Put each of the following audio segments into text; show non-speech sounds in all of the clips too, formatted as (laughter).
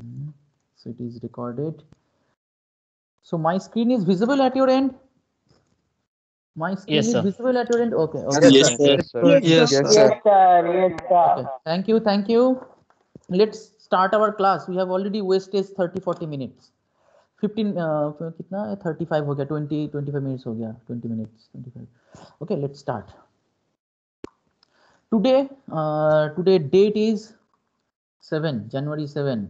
Hmm. So it is recorded. So my screen is visible at your end. My screen Yes, is sir. visible at your end. Okay. Okay. Yes, sir. sir. Yes, Yes, sir. sir. Yes, sir. Yes, sir. Okay. Thank you. Thank you. Let's start our class. We have already wasted 30 40 minutes. 15 uh, कितना है 35 हो गया 20 25 minutes हो गया 20 minutes 25 okay let's start today uh, today date is 7 January 7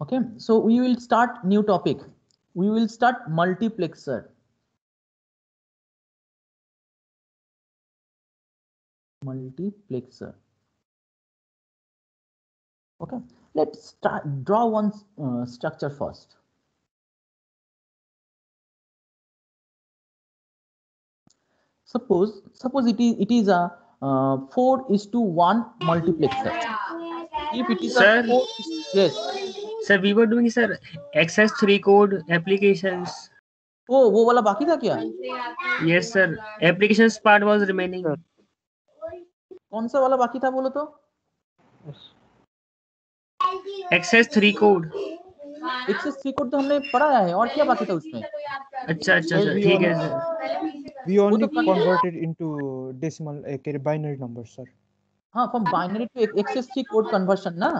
okay so we will start new topic. We will start multiplexer. Multiplexer. Okay let's start draw one uh, structure first. Suppose suppose it is it is a uh, 4 is to 1 multiplexer. If it is Sir. a 4 is- yes sir we were doing sir excess three code applications ओ वो वाला बाकी था क्या? Yes sir applications part was remaining कौन सा वाला बाकी था बोलो तो? Excess three code excess three code तो हमने पढ़ाया है और क्या बाकी था उसमें? अच्छा अच्छा सर ठीक है sir we only converted into decimal binary number sir हाँ from binary to excess three code conversion ना?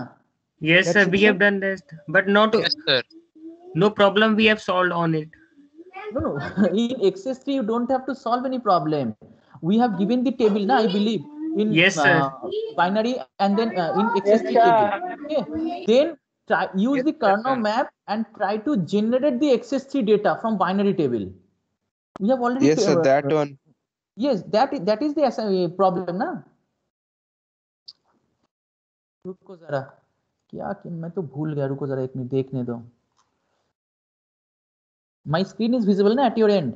Yes, That's sir. We have done this, but not. Yes, sir. No problem. We have solved on it. No, no. (laughs) In Excess 3, you don't have to solve any problem. We have given the table, now I believe. In, yes, sir. Uh, binary and then uh, in Excess 3 table. Okay. Then try use yes, the Karnaugh map and try to generate the Excess 3 data from binary table. We have already. Yes, sir. Uh, that one. Yes, that that is the problem, na. क्या कि मैं तो भूल गया रुको जरा एक minute देखने दो my screen is visible na at your end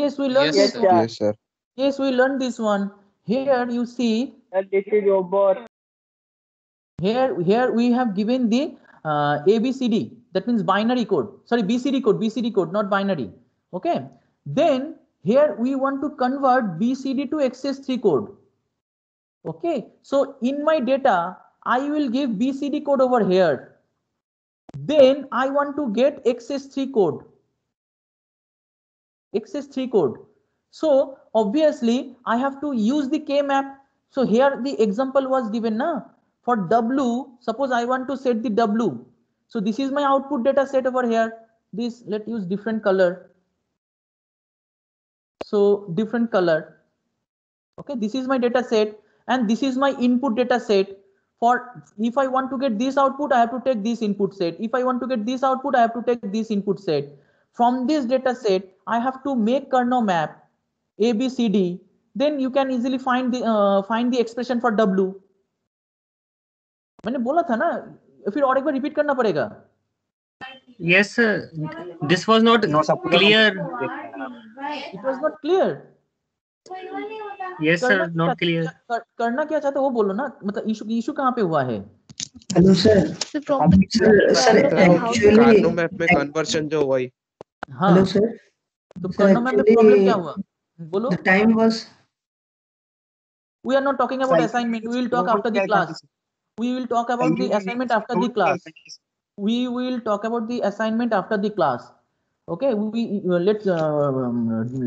yes we learned Yes, this sir. one. Yes, sir. yes we learned this one here you see Sir, this is over. here here we have given the uh, abcd that means binary code sorry bcd code bcd code not binary okay then here we want to convert bcd to xs3 code okay so in my data i will give bcd code over here. Then i want to get xs3 code. Xs3 code. So obviously i have to use the k map. So here the example was given na? For w suppose i want to set the w. So this is my output data set over here. This let's use different color. So different color. Okay this is my data set and this is my input data set for if I want to get this output, I have to take this input set. If I want to get this output, I have to take this input set. From this data set, I have to make Karnaugh map A, B, C, D. Then you can easily find the uh, find the expression for W. मैंने बोला था ना फिर और एक बार repeat करना पड़ेगा yes this was not no, clear it was not clear Yes, sir. Not clear. करना क्या चाहते हो वो बोलो ना मतलब इशू इशू कहाँ पे हुआ है hello sir sir sir actually Karnaugh map में कन्वर्शन जो हुआ ही हाँ हेलो सर तो करना में प्रॉब्लम क्या हुआ बोलो the time was we are not talking about assignment we will talk after the class we will talk about the assignment after the class we will talk about the assignment after the class okay we uh, let's uh, um,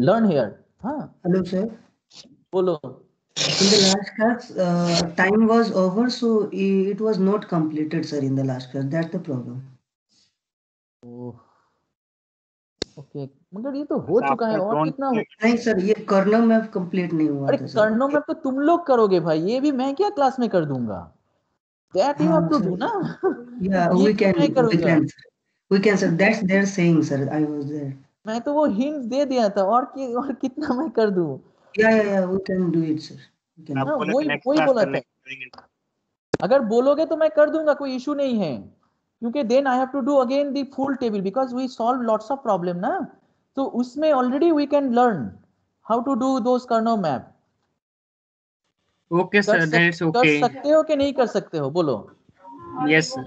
learn here हाँ, hello sir बोलो। In the last class time was over so it was not completed sir in the last class that the problem okay. मगर ये तो हो चुका है और कितना नहीं सर ये कर्णो में कंप्लीट नहीं हुआ अरे कर्णो में तो तुम लोग करोगे भाई ये भी मैं क्या क्लास में कर दूँगा? That you have to do ना। या we can we we can sir that's there saying sir I was there मैं तो वो हिंट दे दिया था और कि और कितना मैं कर दूँ? Yeah yeah yeah we can do it sir. We can हाँ वही वही बोला था। अगर बोलोगे तो मैं कर दूँगा कोई इशू नहीं है। क्योंकि then I have to do again the full table because we solve lots of problem ना। तो उसमें already we can learn how to do those Karnaugh map Okay, sir. कर, That's सक, कर सकते हो कि नहीं कर सकते हो? बोलो। Yes, sir.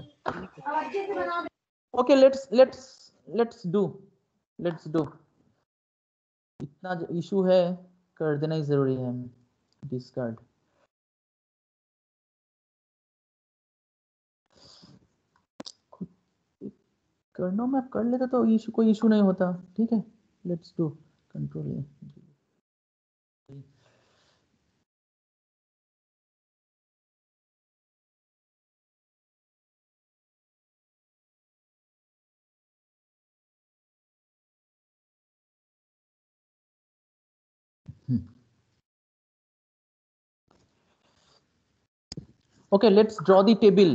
okay let's let's let's do let's do इतना इशू है, कर देना ही ज़रूरी है डिस्कार्ड करना मैं कर लेता तो इशू कोई इशू नहीं होता। ठीक है? Let's do control Hmm. okay, let's draw the table.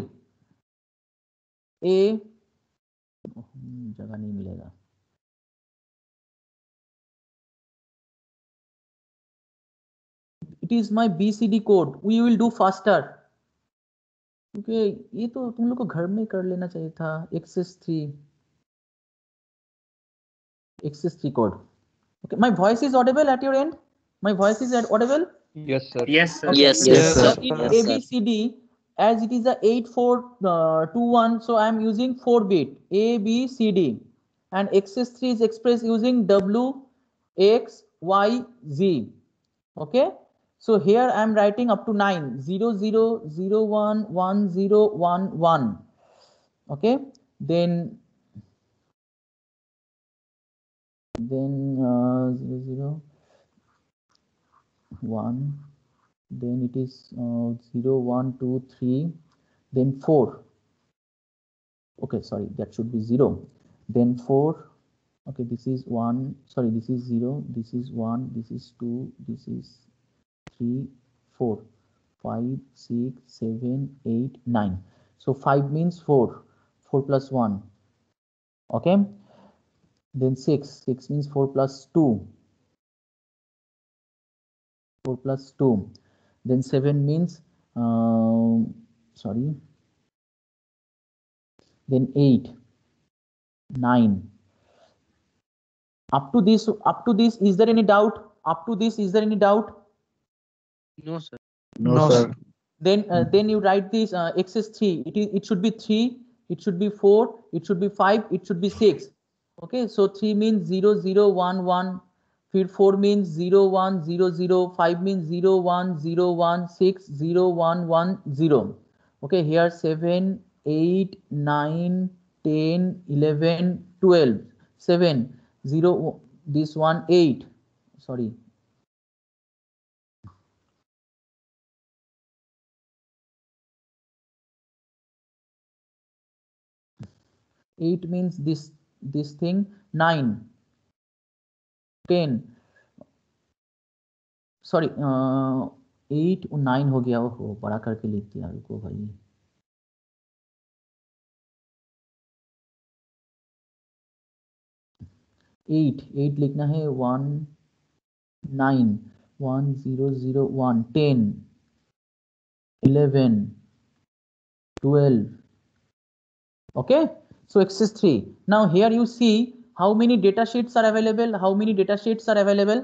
A. जगह नहीं मिलेगा। It is my B C D code we will do faster क्योंकि ये तो तुम लोग को घर में कर लेना चाहिए था। Excess three excess three code okay my voice is audible at your end my voice is audible Yes, sir. Yes, sir. Yes, Okay. yes, So sir. in Yes, sir. ABCD, as it is a 8421, so I am using 4 bit A, B, C, D. And XS3 is expressed using W, X, Y, Z. Okay. So here I am writing up to 9, 0, 0, 0, 1, 1, 0, 1, 1. Okay. Then then uh, 0, 0, 1 then it is uh, 0 1 2 3 then 4 okay sorry that should be 0 then 4 okay this is 1 sorry this is 0 this is 1 this is 2 this is 3 4 5 6 7 8 9 so 5 means 4 4 plus 1 okay? Then 6 6 means 4 plus 2 4 plus 2 then 7 means um, sorry. Then 8 9 up to this up to this is there any doubt? Up to this is there any doubt? No, sir. No, sir. then uh, then you write this uh, x is 3 it is it should be 3 it should be 4 it should be 5 it should be 6 okay so 3 means 0 0 1 1 फिर 4 means 0 1 0 0 5 means 0 1 0 1 6 0 1 1 0 okay here 7 8 9 10 11 12 7 0 this one 8 sorry. Eight means this this thing nine ten sorry eight nine हो गया, ओहो, बड़ा करके लिख दिया रुको भाई। एट एट लिखना है one nine one zero zero one ten eleven twelve okay? So xs3 now, here you see how many data sheets are available how many data sheets are available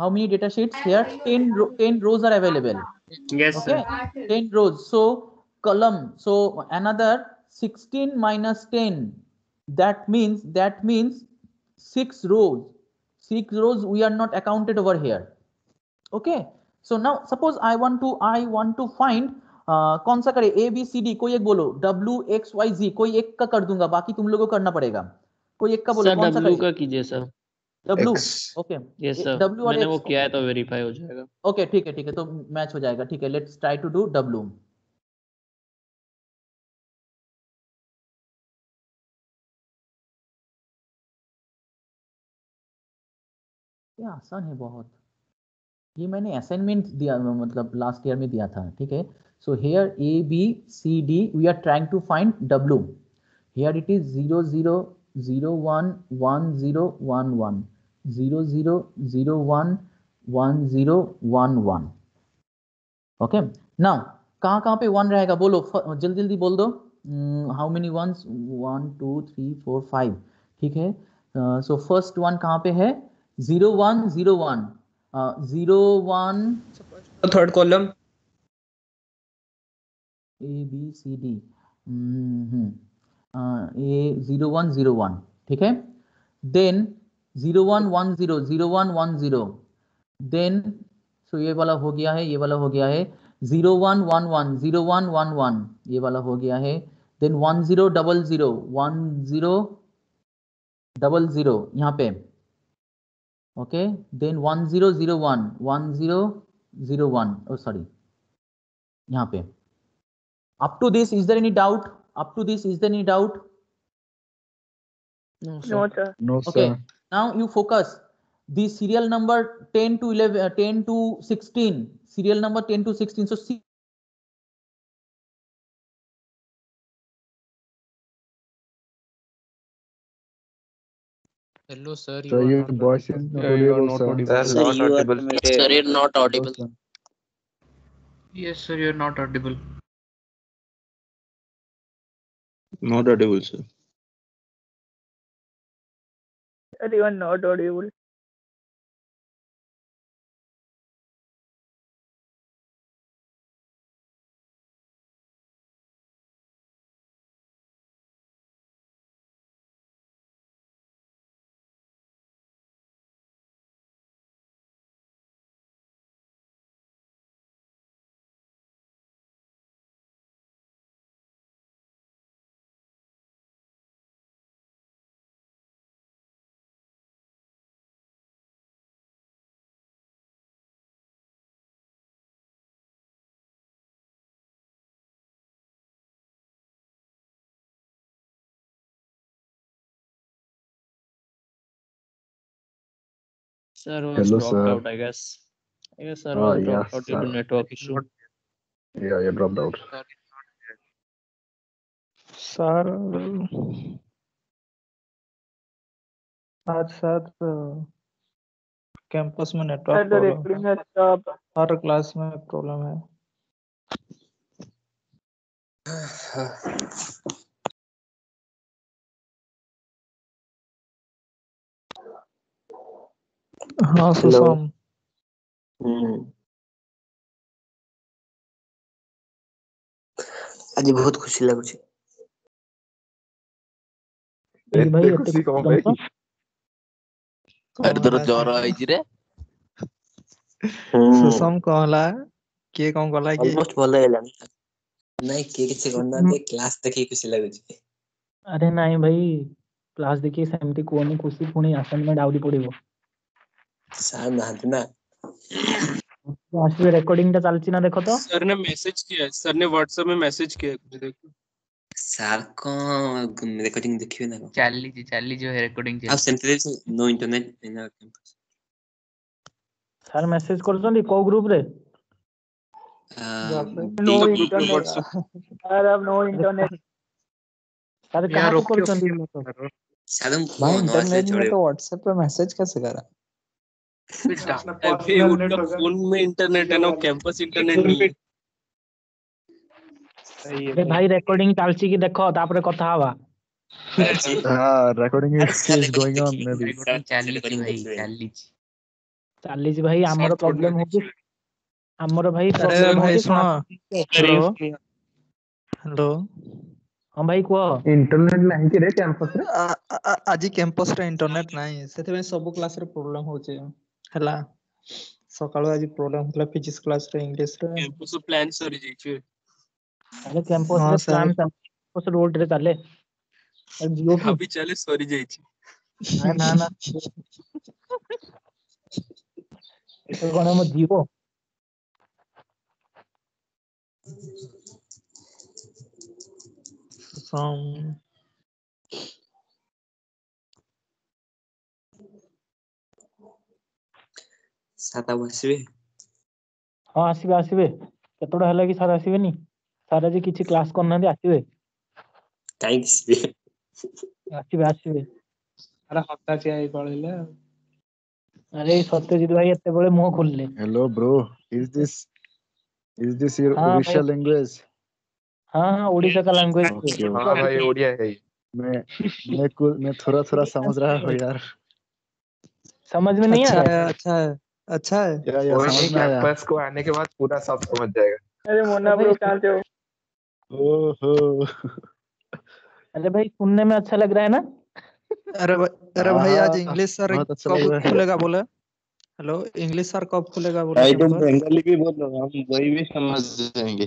how many data sheets here 10 ro 10 rows are available Yes, sir. okay 10 rows so column so another 16 minus 10 that means that means six rows six rows we are not accounted over here okay so now suppose i want to i want to find uh, कौन सा करे ए B C D कोई एक बोलो W x Y जी कोई एक का कर दूंगा बाकी तुम लोगों को करना पड़ेगा कोई एक का बोलो कौन सा डब्ल्यू का कीजिए sir. W okay. Yes sir. W और मैंने वो किया है तो वेरीफाई हो जाएगा। ओके ठीक है ठीक है तो मैच हो जाएगा ठीक है। Let's try to do W ये आसान है बहुत। ये मैंने असाइनमेंट दिया मतलब लास्ट ईयर में दिया था ठीक है? So here A B C D we are trying to find W here it is zero zero zero one one zero one one zero zero zero one one zero one one okay now कहाँ कहाँ पे one रहेगा? बोलो जल्दी जल्दी बोल दो। How many ones one two three four five ठीक है? सो फ़र्स्ट वन कहाँ पे है? Zero one zero one zero one Third column. A B C D ये ज़ीरो वन ज़ीरो वन ठीक है? Then zero one one zero zero one one zero then so ये वाला हो गया है, ये वाला हो गया है zero one one one zero one one one ये वाला हो गया है then one zero double zero one zero double zero यहाँ पे okay then one zero zero one one zero zero one sorry यहाँ पे। Up to this is there any doubt up to this is there any doubt No, sir. No, sir. No, sir. Okay now you focus the serial number 10 to 11 uh, 10 to 16 serial number 10 to 16 so see Hello, sir. Sir, are your not voice is not audible, sir. Sir, Sir, not you are audible. muted. Sir, you're not audible. sir. Yes, sir. You're not audible. Not audible, sir. Are not audible. Sir was Hello, dropped sir. out, I guess. I guess sir Ah, was dropped yes, out due to sir. network issue. Yeah, you dropped out. Sir आज sir campus में network problem है हर class में problem है हाँ सुशाम ଆଜି ବହୁତ ଖୁସି ଲାଗୁଛି ଭାଇ ଏତେ ଆରେ ତୋର ଜର ହେଇଛି ରେ ସୁଶାମ କଣ ହେଲା କିଏ କଣ କଲା କି ଅଲମୋଷ୍ଟ ଭଲ ହେଇଗଲାଣି ନାଇଁ କିଏ କିଛି କରୁନାହାନ୍ତି କ୍ଲାସ ଦେଖିକି ଖୁସି ଲାଗୁଛି ଆରେ ନାଇଁ ଭାଇ କ୍ଲାସ ଦେଖିକି ସେମିତି କୁହନି ଖୁସି ପୁଣି ଆସାଇନମେଣ୍ଟ ଆହୁରି ପଡିବ ସାର୍ ନାହାନ୍ତି ନା ଆସିବେ ରେକର୍ଡିଂ ଟା ଚାଲିଛି ନା ଦେଖ ତ सर ने मैसेज किया है सर ने व्हाट्सएप में मैसेज किया है मुझे देखो ସାର୍ କଣ ରେକର୍ଡିଂ ଦେଖିବେ ନା କଣ ଚାଲିଛି ଚାଲିଛି ରେକର୍ଡିଂ ଆଉ ସେମିତିରେ no internet in our campus sir message କରୁଛନ୍ତି କୋଉ ଗ୍ରୁପ ରେ नो ग्रुप में इंटरनेट व्हाट्सएप सर अब नो इंटरनेट ସାର୍ यार କାହାକୁ ओके କରୁଛନ୍ତି ओके ସାର୍ भाई नो आसले इंटरनेट में चले तो व्हाट्सएप पे मैसेज कैसे करा अभी उनका फोन में इंटरनेट है ना कैंपस इंटरनेट नहीं है ଆରେ ଭାଇ ରେକର୍ଡିଂ ଚାଲିଛି କି ଦେଖ ତାପରେ କଥା ହବା Ah, recording ଆରେ is, sir is going on ଦେଖିବେ maybe. ସାର୍ ଚାଲିଛି ରେକର୍ଡିଂ ଭାଇ ଦେଖିବେ ଚାଲିଛି ଚାଲିଛି ଭାଇ ଆମର Short ପ୍ରୋବ୍ଲେମ format ହଉଛି ଆମର ଭାଇ अरे ପ୍ରୋବ୍ଲେମ भाई ହଉଛି सुनो हेलो हेलो ହଁ ଭାଇ କୁହ इंटरनेट नहीं कि रे कैंपस रे ଆଜି କ୍ୟାମ୍ପସରେ ଇଣ୍ଟରନେଟ ନାହିଁ ସେଥିପାଇଁ ସବୁ କ୍ଲାସରେ ପ୍ରୋବ୍ଲେମ ହଉଛି ହେଲା ସକାଳୁ ଆଜି ପ୍ରୋବ୍ଲେମ୍ ଥିଲା ଫିଜିକ୍ସ କ୍ଲାସ୍ ରେ ଇଂଲିଶ ରେ କ୍ୟାମ୍ପସ୍ ପ୍ଲାନ୍ ସରି ଯାଇଛି ଆରେ କ୍ୟାମ୍ପସ୍ ରେ ପ୍ଲାନ୍ କ୍ୟାମ୍ପସ୍ ରୋଲ୍ଟ ରେ ଚାଲେ ଜିଓ ବି ଚାଲେ ସରି ଯାଇଛି ନା ନା ଏଟା କଣ ଆମ ଜିଓ ସମ ସାର୍ ଆଉ ଆସିବେ ହଁ ଆସିବେ ଆସିବେ କେତେଟା ହେଲା କି ସାର୍ ଆସିବେନି ସାର୍ ଆଜି କିଛି କ୍ଲାସ କରିନାହାନ୍ତି ଆସିବେ କାହିଁକି ଆସିବେ ଆସିବେ ଆସିବେ ଆରେ ହତାଶିଆ ହେଇ ପଳେଇଲେ ଆଉ। ଆରେ ଏଇ ସତ୍ୟଜିତ ଭାଇ ଏତେବେଳେ ମୁହଁ ଖୋଲିଲେ Hello, bro. Is this is this your हाँ Odisha भाई language? हाँ हाँ उड़ीसा का लैंग्वेज Okay, हाँ भाई ओडिया है ये। मैं मैं कुछ मैं थोड़ा थोड़ा समझ रहा हूँ यार समझ में नहीं अच्छा आया है अच्छा है अच्छा है। या या कोई समझ नहीं में आया। कैंपस को आने के बाद पूरा सब समझ जाएगा। अरे मोना भाई ब्रो कहाँ से हो? ओहो। अरे भाई सुनने में अच्छा लग रहा है ना? अरे भाई अरे भाई आज हाँ, इंग्लिश सर अच्छा कब खुलेगा बोला? हेलो इंग्लिश सर कब खुलेगा बोले? तुम कैंपस बंगाली भी बोल रहे हो हम वही भी समझ जाएँगे।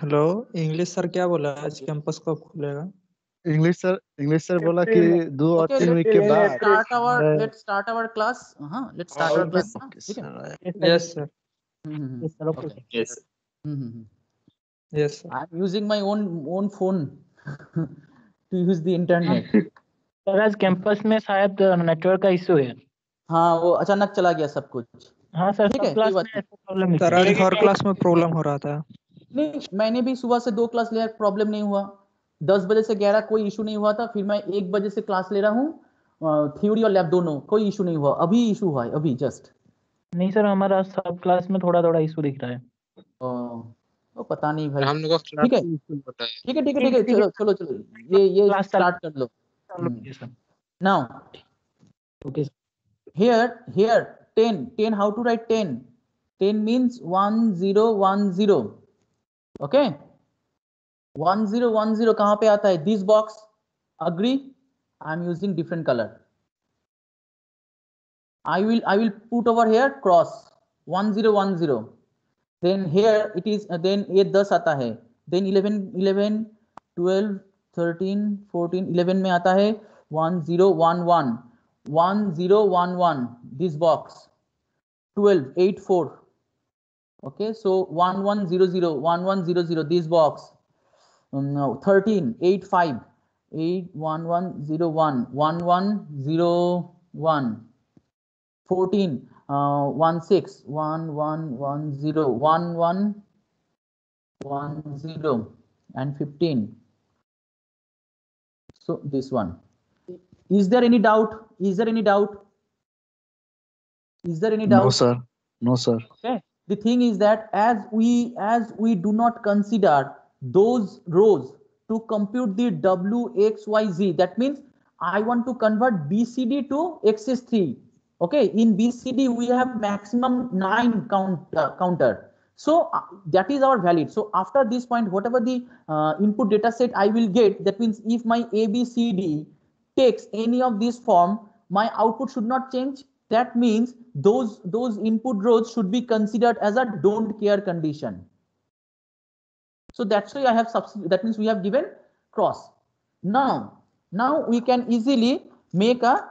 हेलो इंग्लिश सर क्या बोला? आज कैंपस कब खुलेगा? इंग्लिश सर इंग्लिश सर बोला कि दो और तीन वीक के बाद start our let start our class हाँ लेट स्टार्ट आवर क्लास ठीक है? Yes sir yes yes I am using my own own phone to use the internet sir आज कैंपस में शायद नेटवर्क का इशू है। हाँ वो अचानक चला गया सब कुछ। हाँ सर ठीक है क्लास में प्रॉब्लम सर और क्लास में प्रॉब्लम हो रहा था। नहीं मैंने भी सुबह से दो क्लास लिया प्रॉब्लम नहीं हुआ। दस बजे से ग्यारह कोई इशू नहीं हुआ था फिर मैं एक बजे से क्लास ले रहा हूँ थ्योरी और लैब दोनों कोई इशू नहीं हुआ अभी इशू हुआ है अभी जस्ट नहीं सर हमारा सब क्लास में थोड़ा थोड़ा इशू दिख रहा है। तो पता नहीं भाई। हम लोग ठीक है। है। ठीक है ठीक है ठीक है चलो चलो चलो ये ये स्टार्ट कर लो। चलो ठीक sir. Now okay here here 10 10 how to write 10 10 means 1010 okay? One zero one zero कहाँ पे आता है? This box agree I am using different colour I will I will put over here cross one zero one zero then here it is then ये दस आता है. Then eleven eleven twelve thirteen fourteen eleven में आता है. One zero one one one zero one one this box twelve eight four okay so one one zero zero one one zero zero this box Um, no, 13 8 5 8 1 1 0 1 1 1 0 1 14 uh, 1 6 1 1 1 0 1 1 1 0 and 15 so this one. Is there any doubt? Is there any doubt? Is there any doubt? no sir. No sir. Okay. The thing is that as we as we do not consider those rows to compute the w x y z. That means i want to convert bcd to xs3 okay in bcd we have maximum 9 count uh, counter. So uh, that is our valid. So after this point whatever the uh, input data set i will get that means if my abcd takes any of this form my output should not change. That means those those input rows should be considered as a don't care condition so that's why I have that means we have given cross. Now, now we can easily make a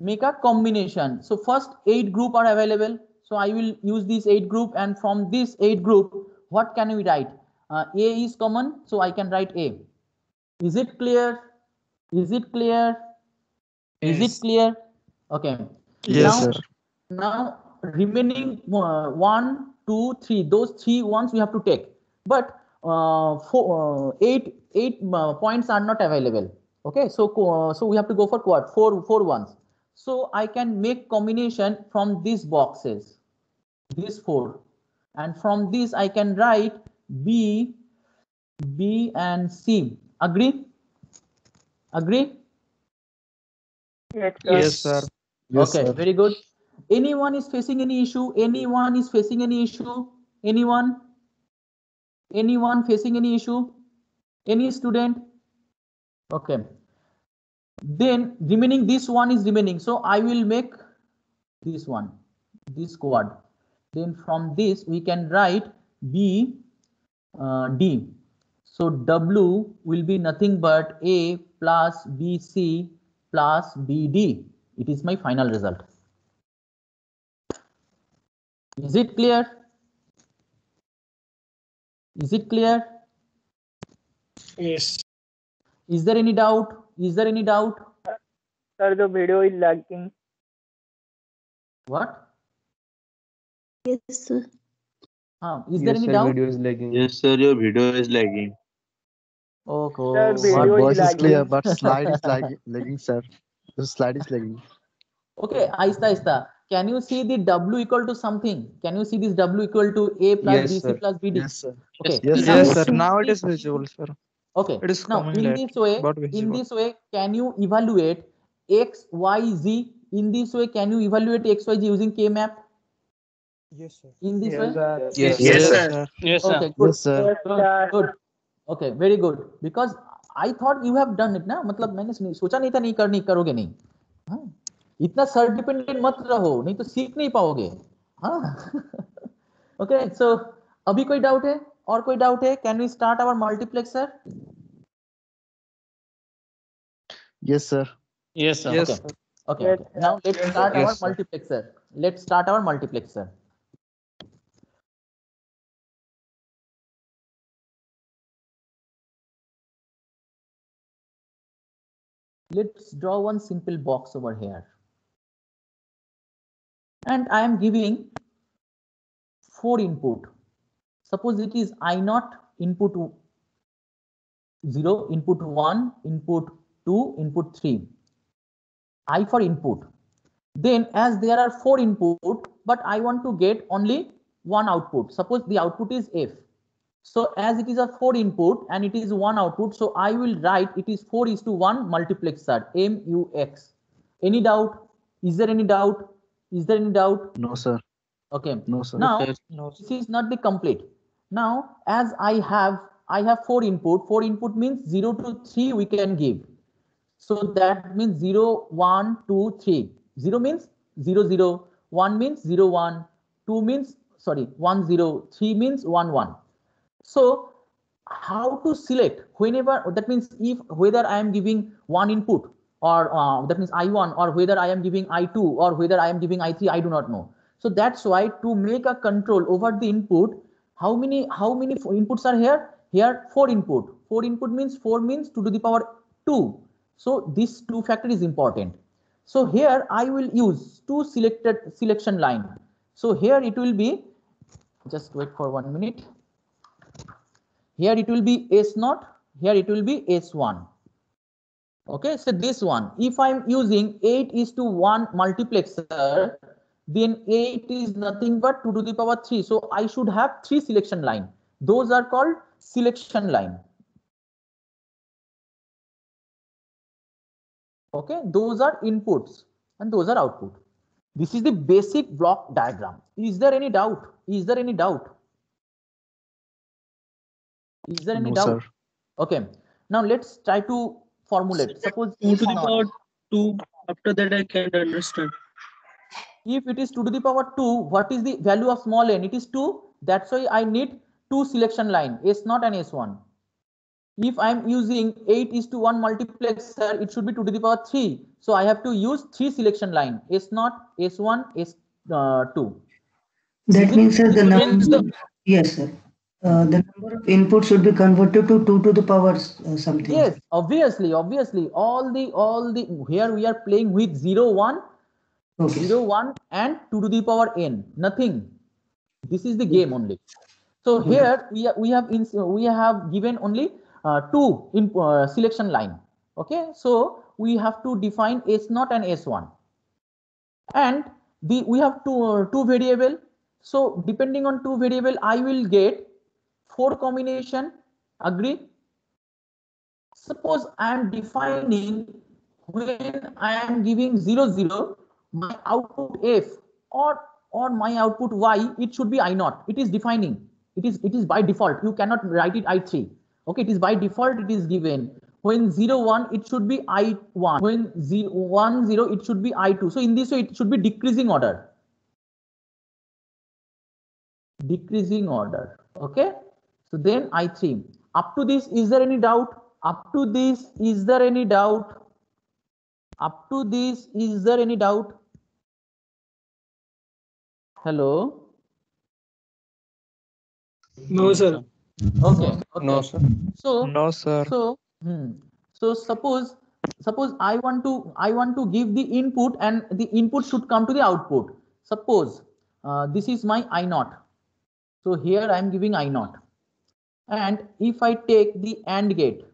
make a combination. So first eight group are available. So I will use this eight group and from this eight group, what can we write? Uh, A is common, so I can write A. Is it clear? Is it clear? Yes. Is it clear? Okay. Yes, now, sir. Now remaining uh, one, two, three. Those three ones we have to take. But uh, four, uh, eight eight uh, points are not available. Okay so uh, so we have to go for quad four four ones. So i can make combination from these boxes these four. And from this i can write b b and c. Agree? Agree? Yes sir, yes, sir. Yes, okay sir. very good. Anyone is facing any issue? Anyone is facing any issue? Anyone? Anyone facing any issue? Any student? Okay. Then remaining this one is remaining. So i will make this one this quad. Then from this we can write b uh, d. So w will be nothing but a plus bc plus bd it is my final result. Is it clear is it clear yes is there any doubt is there any doubt sir the video is lagging what Yes, sir. uh, is there any doubt Video is lagging. Yes, sir. Your video is lagging. okay Sir, Our video is voice is clear, but (laughs) slide is lagging, lagging, sir. The slide is lagging. (laughs) okay aista aista can you see the w equal to something can you see this w equal to a plus Yes, bc sir. plus bd Yes, sir. okay Yes, now yes sir in now it this- is visible sir okay it is now coming in late this way but in visible this way can you evaluate x y z in this way can you evaluate x y z using k map yes sir in this yes way sir Yes, Yes, sir. sir. yes okay good Yes, sir. good good okay very good because I thought you have done it ना मतलब मैंने सुनी- सोचा नहीं था नहीं करनी करोगे नहीं हाँ इतना सर डिपेंडेंट मत रहो नहीं तो सीख नहीं पाओगे। ओके हाँ? सो (laughs) okay, so, अभी कोई डाउट है? और कोई डाउट है? Can we start our multiplexer yes sir yes sir okay now let start our multiplexer let start our multiplexer let's draw one simple box over here. And i am giving four input. Suppose it is i naught input 0 input 1 input 2 input 3 i for input. Then as there are four input but i want to get only one output. Suppose the output is f. So as it is a four input and it is one output so i will write it is 4 is to 1 multiplexer mux any doubt? Is there any doubt is there any doubt? No, sir. okay. No, sir. now No, this is not the complete. Now as i have i have four input. Four input means 0 to 3 we can give. So that means 0 1 2 3 0 means 0 0 1 means 0 1 2 means sorry 1 0 3 means 1 1 so how to select whenever that means if whether i am giving one input or uh, that means i1 or whether i am giving i2 or whether i am giving i3 i do not know. So that's why to make a control over the input how many how many inputs are here? Here four input. Four input means four means 2 to the power 2 so this two factor is important. So here i will use two selected selection line. So here it will be just wait for one minute. Here it will be S0, here it will be s1 okay so this one if i'm using 8 is to 1 multiplexer then 8 is nothing but 2 to the power 3 so i should have three selection line. Those are called selection line. Okay those are inputs and those are output. This is the basic block diagram. Is there any doubt? Is there any doubt? Is there any No, doubt? sir. okay now let's try to formulate. Suppose 2 to the not- power 2. After that, I can't understand. if it is 2 to the power 2 what is the value of small n? It is 2 that's why i need two selection line. S naught and s1 if i am using 8 is to 1 multiplexer it should be 2 to the power 3 so i have to use three selection line. S naught s1 s uh, 2 That means sir, the number, yes, sir. Uh, the number of inputs should be converted to 2 to the power uh, something. yes obviously obviously. All the all the here we are playing with 0 1 Okay. 0 1 and 2 to the power n. Nothing. This is the game only. So here we we have in, we have given only uh, two in uh, selection line. Okay? So we have to define s naught and s1 and the we have two uh, two variable. So depending on two variable i will get four combination agree? Suppose i am defining when i am giving 0 0 my output f or or my output y it should be i naught. It is defining. It is it is by default. You cannot write it i3 okay it is by default it is given. When 0 1 it should be i1 when 0 1 0 it should be i2 so in this way it should be decreasing order. Decreasing order. Okay so then i3 up to this is there any doubt up to this is there any doubt up to this is there any doubt hello No, sir. okay, okay. No, sir. so No, sir. so hmm, so suppose suppose i want to i want to give the input and the input should come to the output suppose uh, this is my i naught so here i am giving i naught and if i take the and gate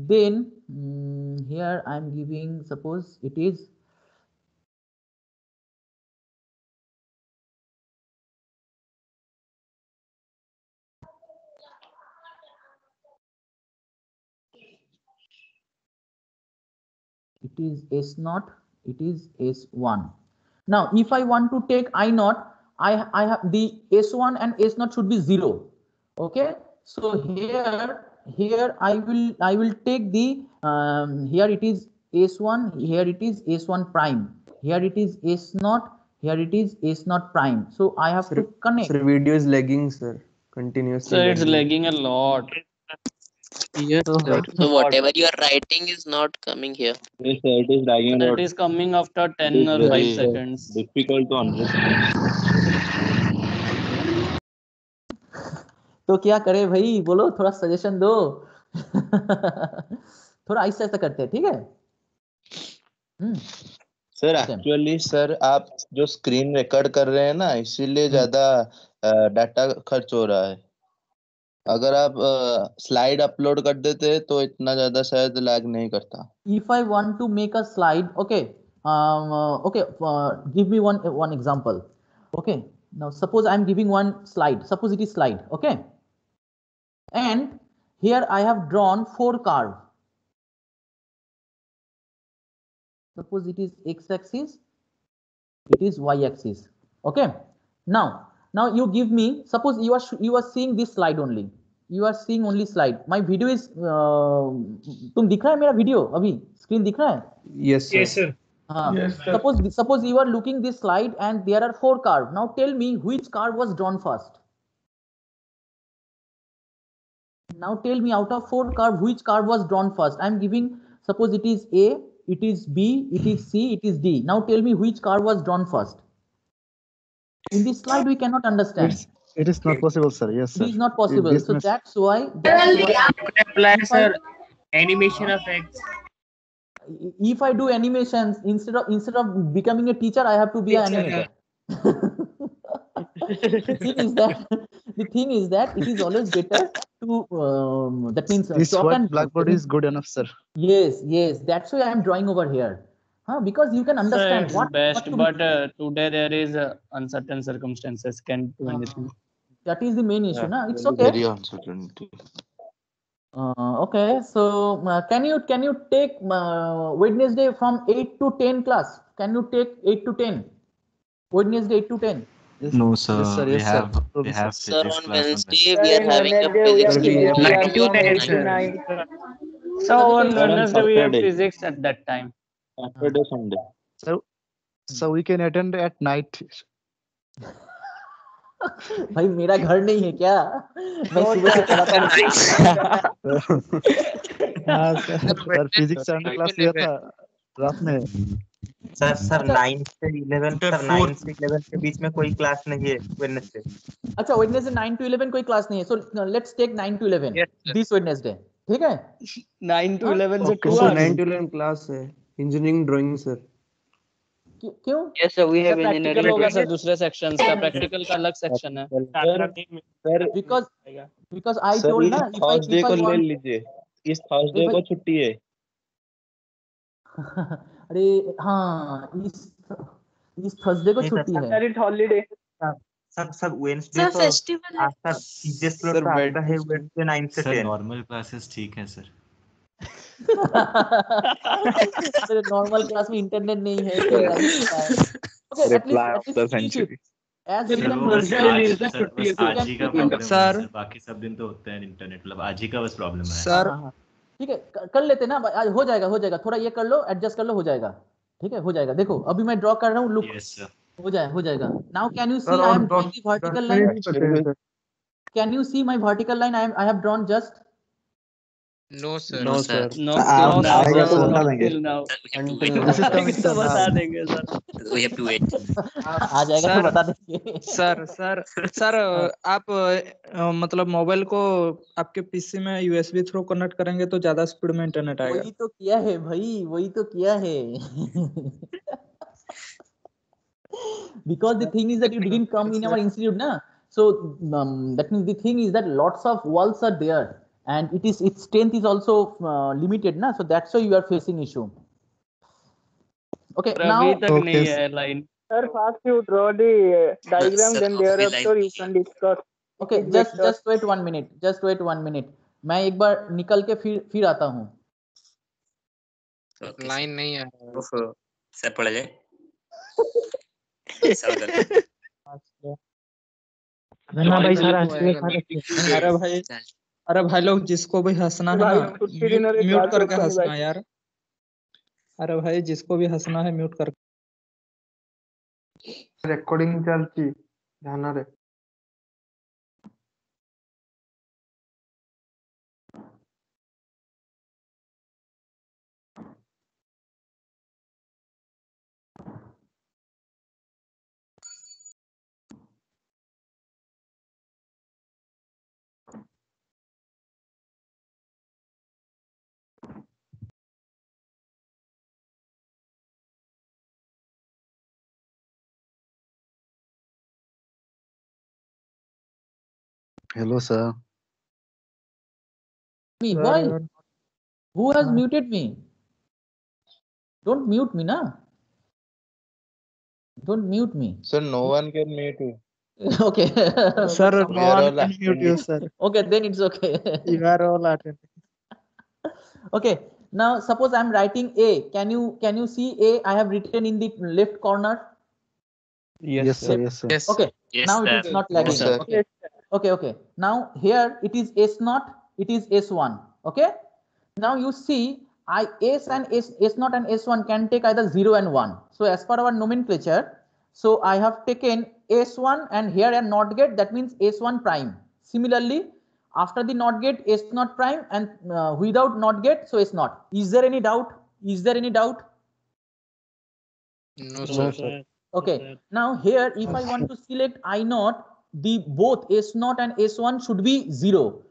then mm, here i am giving suppose it is it is s naught it is s1 now if i want to take i naught i i have the s1 and s naught should be zero okay so here here i will i will take the um, here it is s1 here it is s1 prime here it is s naught here it is s naught prime so i have to connect Sir, video is lagging, sir. Continuously. Sir, it's lagging a lot. Yes, So, sir. So whatever you are writing is not coming here. Yes, sir, it is lagging Sir, out. it is coming after 10 It or 5 seconds. Difficult to understand. तो क्या करे भाई? बोलो थोड़ा suggestion दो। (laughs) थोड़ा ऐसा ऐसा करते हैं ठीक है? सर एक्चुअली सर आप जो स्क्रीन रिकॉर्ड कर रहे हैं ना इसीलिए हम्म। ज़्यादा डाटा खर्च हो रहा है। अगर आप स्लाइड uh, अपलोड कर देते तो इतना ज़्यादा शायद लैग नहीं करता। If I want to make a slide okay okay give me one one example okay now suppose I am giving one slide suppose it is slide okay and here I have drawn four curve. Suppose it is x-axis, it is y-axis. Okay, now now you give me. Suppose you are sh- you are seeing this slide only. You are seeing only slide. My video is. Uh, तुम दिख रहा है मेरा video अभी screen दिख रहा है Yes, sir. Yes, sir. हाँ Yes, sir. suppose suppose you are looking this slide and there are four curve now tell me which curve was drawn first now tell me out of four curve which curve was drawn first? I'm giving suppose it is a it is b it is c it is d. Now tell me which curve was drawn first. In this slide we cannot understand. It's, it is not possible, sir. Yes, sir. it is not possible. So that's why that's why apply sir. Animation effects if I do animations instead of instead of becoming a teacher, I have to be an animator. (laughs) the thing is that the thing is that it is always better to um, that means uh, This talk white and blackboard is good enough, sir. yes yes that's why I am drawing over here, huh? Because you can understand it's what, best, what to but uh, today there is uh, uncertain circumstances. Can't do anything. that is the main issue. na? It's okay. Very uncertainty. Uh, okay, so uh, can you can you take uh, Wednesday from eight to ten class? Can you take eight to ten? Wednesday eight to ten. No, sir. Yes, sir. We Yes, sir. have we Professor. have Sir, physics on class on Wednesday Wednesday. we are having a physics Nine class to from ten, nine sir. to Nine. nine. So on Sir, on Wednesday we have Saturday. physics at that time. Saturday, Sunday. So, so we can attend at night. (laughs) भाई मेरा घर नहीं है क्या मैं सुबह से पढ़ाता हूँ हाँ, sir sir (laughs) physics and class (laughs) लिया था रात में सर सर नाइन से इलेवन सर नाइन से इलेवन के बीच में कोई क्लास नहीं है वेडनेसडे अच्छा वेडनेसडे 9 टू 11 कोई क्लास नहीं है so let's take 9 to 11 this Wednesday ठीक है 9 to 11 से Okay, 2 sir. hours. 9 to 11 class है. Engineering drawing, sir. क्यों- sir. We have practical engineering. होगा सर दूसरे सेक्शंस का प्रैक्टिकल का अलग सेक्शन है sir because because I told ना इफ़ आई थर्सडे को ले लीजिए इस थर्सडे को छुट्टी है (laughs) अरे हाँ इस इस थर्सडे को (laughs) छुट्टी है। सर इट हॉलीडे सब सब वेडनेसडे तो फेस्टिवल है। सर जीसस फ्लोर का बैठा है वेडनेसडे 9 से 10 सर नॉर्मल क्लासेस ठीक है सर। सर नॉर्मल क्लास में इंटरनेट नहीं है okay at least the century sir. बाकी सब दिन तो होते हैं इंटरनेट मतलब आज ही का बस प्रॉब्लम है। सर ठीक है कर लेते ना आज हो जाएगा हो जाएगा थोड़ा ये कर लो एडजस्ट कर लो हो जाएगा ठीक है हो जाएगा। देखो अभी मैं ड्रॉ कर रहा हूँ लुक yes, हो जाए हो जाएगा। Now can you see I am drawing vertical line. Can you see my vertical line I I have drawn just no no sir sir आप तो मतलब मोबाइल को आपके पीसी में यूएसबी थ्रू कनेक्ट करेंगे तो ज़्यादा स्पीड में इंटरनेट आएगा। वही तो किया है भाई वही तो किया है। Because thing is is that you didn't come in our institute na? So um, that means the thing is and it is its strength is also uh, limited na so that's why you are facing issue okay now अभी तक Okay, नहीं sir. है line Sir, first you draw the diagram, Sir, then thereafter you can discuss. okay just just wait one minute just wait one minute मैं एक बार निकल के फिर फिर आता हूँ Okay, लाइन नहीं है सर पढ़ जाए सर। भाई सारा अरे भाई अरे भाई लोग जिसको भी हंसना है म्यूट करके हंसना यार। अरे भाई जिसको भी हंसना है म्यूट करके रिकॉर्डिंग चलती ध्यान रे Hello, sir. Me, why? Who has muted me? Don't mute me, na? Don't mute me. Sir, no one can mute you. (laughs) okay. Sir, (laughs) no one all can mute you, sir. Okay, then it's okay. (laughs) You are all attending. okay. Now suppose I'm writing A. Can you can you see A? I have written in the left corner. Yes, sir. Yes, sir. Okay. Yes, now sir. it is not No, lagging. sir. okay. Okay. Okay. Now here it is S naught. It is S1. Okay. Now you see I S and S S naught and S1 can take either 0 and 1. So as per our nomenclature, so I have taken S1 and here a NOT gate that means S1 prime. Similarly, after the NOT gate S naught prime and uh, without NOT gate so S naught Is there any doubt? Is there any doubt? No, No, sir. sir. Okay. Now here, if I want (laughs) to select I naught, the both S not and S1 should be zero.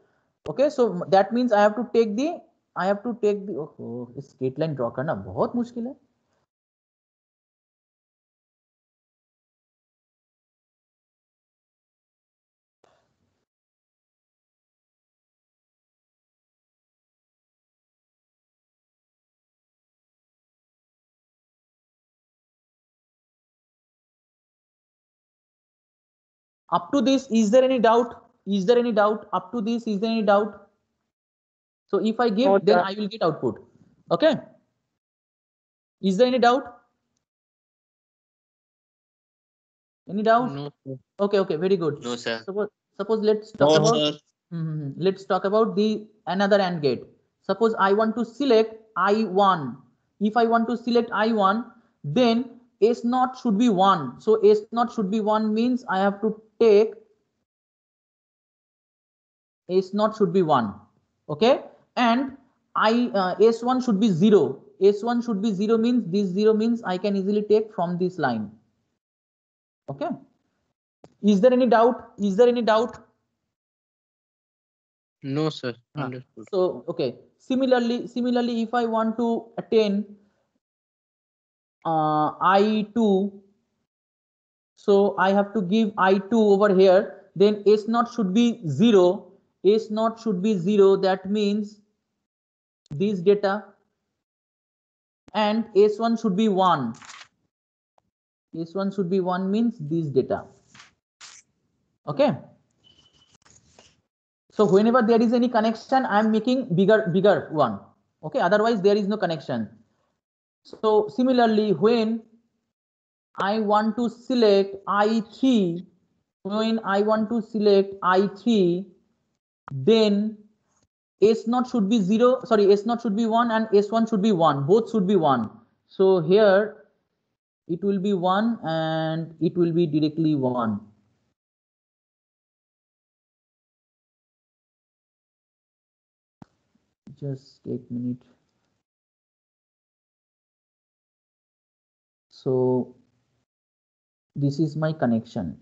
Okay. So that means I have to take the I have to take the oh, oh, straight line draw karna bahut mushkil है. Up to this, is there any doubt? Is there any doubt? Up to this, is there any doubt? So if I give, No, then. I will get output. Okay. Is there any doubt? Any doubt? No, sir. Okay, okay, very good. No, sir. Suppose, suppose let's talk No, about. sir. Mhm, Let's talk about the another AND gate. Suppose I want to select I1. If I want to select I1, then S naught should be 1. So S naught should be 1 means I have to take S naught should be 1. Okay. And I uh, S1 should be 0. S1 should be 0 means this 0 means I can easily take from this line. Okay. Is there any doubt? Is there any doubt? No, sir. Ah. Understood. So, okay. Similarly, similarly, if I want to attain uh, I2, so I have to give I2 over here, then S naught should be 0. S naught should be 0. That means this data and S1 should be 1. S1 should be 1 means this data. Okay. So whenever there is any connection, I am making bigger, bigger one. Okay. Otherwise, there is no connection. So similarly, when I want to select I3, when I want to select I3, then S naught should be zero, sorry, S naught should be one and S1 should be one, both should be one. So here it will be one and it will be directly one. Just eight minute. So this is my connection.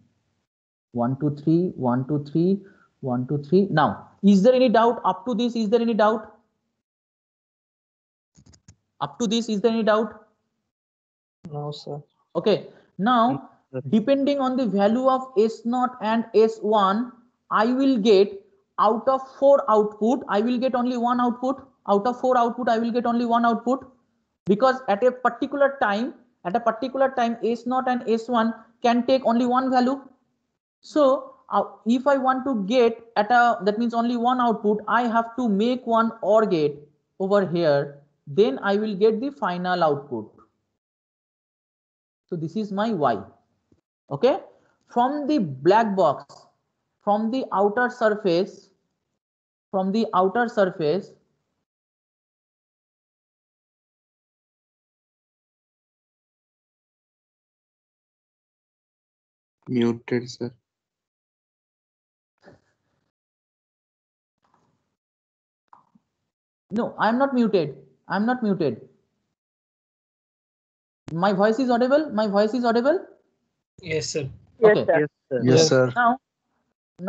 One, two, three, one, two, three, one, two, three. Now, is there any doubt up to this? Is there any doubt? Up to this, is there any doubt? No, sir. Okay. Now, depending on the value of S0 and S1, I will get out of four output, I will get only one output. Out of four output, I will get only one output because at a particular time, at a particular time, S0 and S1 can take only one value. So uh, if I want to get at a, that means only one output, I have to make one OR gate over here. Then I will get the final output. So this is my Y. Okay. From the black box, from the outer surface from the outer surface Muted, sir. no i am not muted. I am not muted. My voice is audible? My voice is audible? Yes, sir. okay. Yes, sir. Yes, sir. now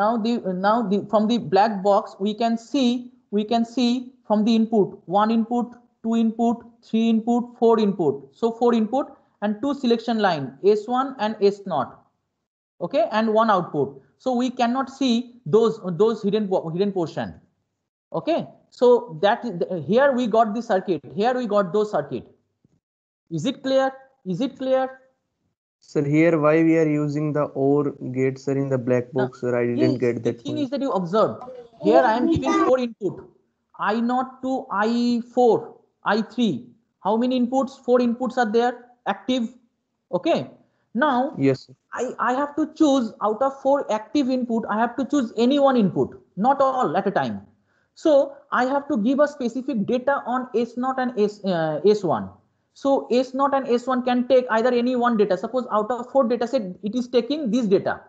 now the now the from the black box we can see we can see from the input. One input two input three input four input. So four input and two selection line s1 and s0 okay and one output. So we cannot see those those hidden hidden portion. Okay so that is- here we got the circuit. Here we got those circuit. Is it clear? Is it clear? Sir, here why we are using the OR gate, sir, in the black box, sir? I didn't Yes, get the that thing point. is that you observed here I am oh, giving four input. I not to I4 I3 how many inputs? Four inputs are there active. Okay now Yes. I, I have to choose out of four active input I have to choose any one input not all at a time. So I have to give a specific data on S0 and S, uh, S1 so S0 and S1 can take either any one data. Suppose out of four data set it is taking this data.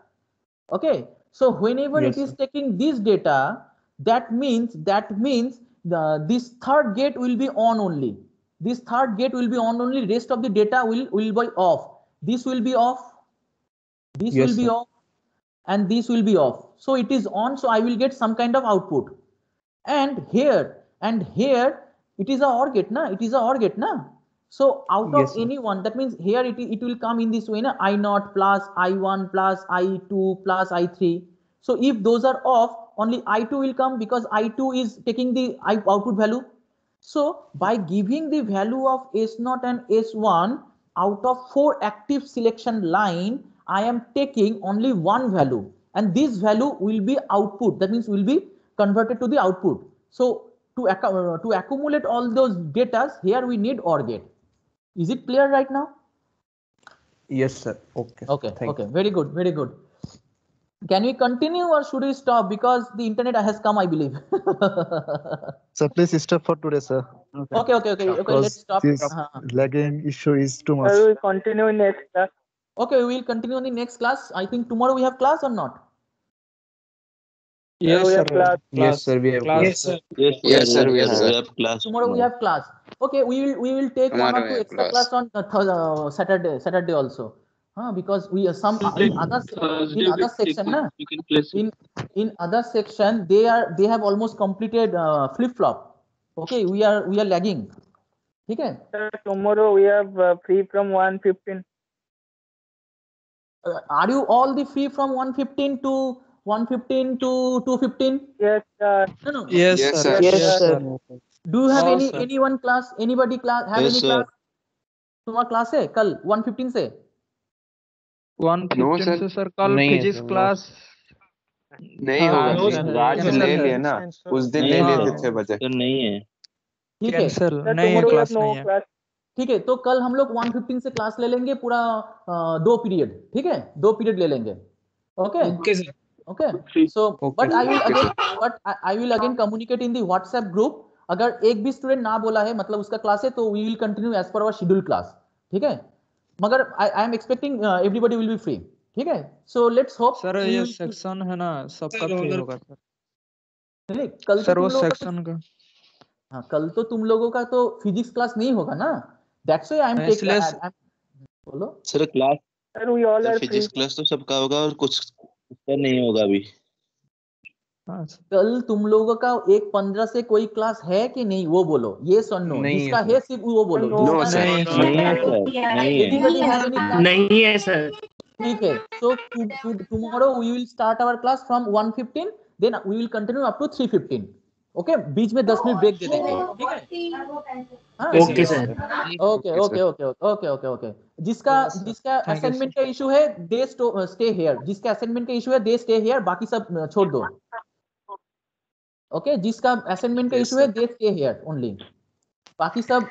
Okay? So whenever Yes, it is sir. taking this data that means that means the this third gate will be on only. This third gate will be on only rest of the data will will be off this will be off. This Yes, will be sir. off. And this will be off. So it is on. So i will get some kind of output. And here and here it is a or gate na? It is a or gate na? So out of sir. any one that means here it, it will come in this way na? I naught plus i1 plus i2 plus i3 so if those are off only i2 will come because i2 is taking the output value. So by giving the value of S0 and S1 out of four active selection line, I am taking only one value and this value will be output. That means will be converted to the output. So to, uh, to accumulate all those data, here we need OR gate. Is it clear right now? Yes, sir. Okay. Okay, Thank okay, very good, very good. Can we continue or should we stop? Because the internet has come, I believe. (laughs) Sir, please stop for today, sir. okay, okay, okay, okay, let's stop. this Uh-huh. lagging issue is too much. Sir, will continue in next class. Okay, we will continue in the next class. I think tomorrow we have class or not? Yes, we sir. class. Yes, sir. We have Class. class. Yes, sir. Yes, Yes, sir, we have. we have class. Tomorrow we have class. Okay, we will we will take one or Tomorrow we two extra class. class on uh, th- uh, Saturday Saturday also Huh, because we are some in other se- in other section na, You can place in in other section they are they have almost completed uh, flip flop. Okay, we are we are lagging. Okay. Sir, tomorrow we have uh, free from 115. Uh, are you all the free from 115 to 115 to 215? Yes, sir. No, no. Yes, Yes, sir. sir. Yes, Yes, sir. Do you have All, any sir. anyone class? Anybody class? Have Yes, any sir. class? तुम्हारा class है कल 115 से one No, fifteen से sir कल physics class नहीं हाँ, होगा no, जी sir. राज ले है। लिए ना उस दिन ले हाँ। लिए थे बजे सर नहीं है। ठीक है। Sir, नहीं है क्लास नहीं है। ठीक है तो कल हम लोग 115 से क्लास ले लेंगे पूरा दो पीरियड ठीक है? दो पीरियड ले लेंगे। Okay okay sir okay so but I will again but I will again communicate in the WhatsApp group अगर एक भी स्टूडेंट ना बोला है मतलब उसका क्लास है तो we will continue as per our schedule class ठीक है? मगर I am expecting everybody will be free ठीक है? सो लेट्स होप सर ये सेक्शन है ना सबका फ्री होगा सर नहीं कल तो सर वो सेक्शन का हाँ कल तो तुम लोगों का तो फिजिक्स क्लास नहीं होगा ना? That's why I am take इसलिए बोलो। Sir class we all are free. Physics class तो सबका होगा और कुछ नहीं होगा अभी। सर कल तुम लोगों का एक पंद्रह से कोई क्लास है कि नहीं? वो बोलो ये सुन। नो नहीं है जिसका है सिर्फ़ वो बोलो। नहीं है। सर है है ठीक है to, tomorrow we will start our class from 115 then we will continue up to 315 okay बीच में 10 मिनट ब्रेक दे देंगे ठीक है? हाँ okay sir okay okay okay okay okay okay जिसका जिसका असाइनमेंट का इशू है दे स्टे हियर जिसका असाइनमेंट का इशू है दे स्टे हियर बाकी सब छोड़ दो। ओके जिसका असाइनमेंट का इशू है दे स्टे हियर ओनली बाकी सब